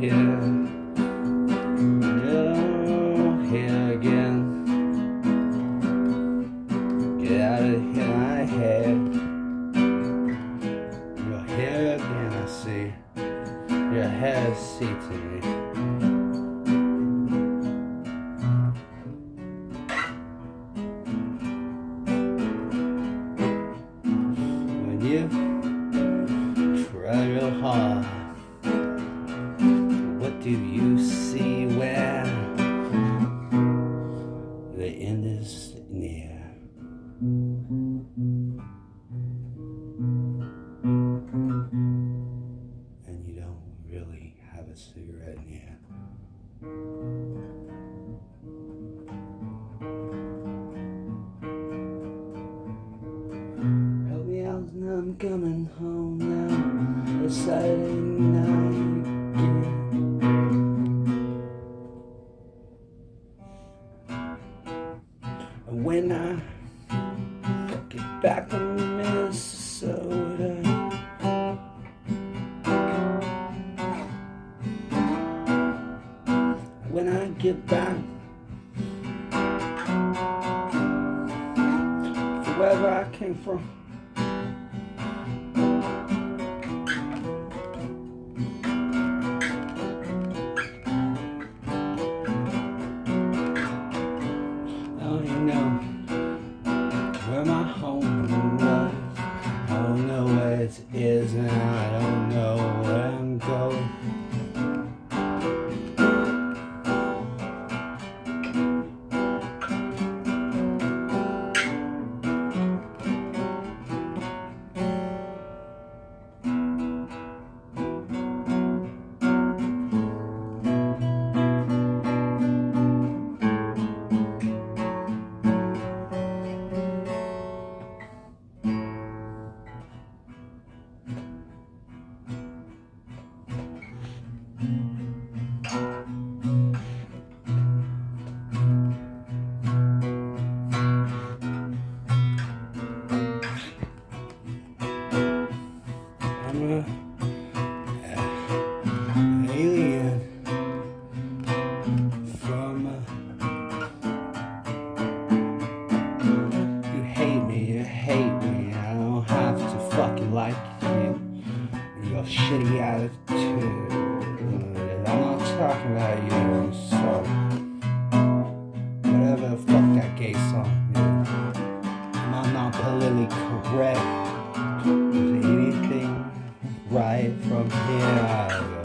here. do you see where the end is near? And you don't really have a cigarette in your Help me out, I'm coming home now. Deciding now. When I get back from Minnesota. When I get back from wherever I came from. Like you. Your shitty attitude. Talking about you, so. Whatever fuck that gay song is. I'm not politically correct. Is anything right from here?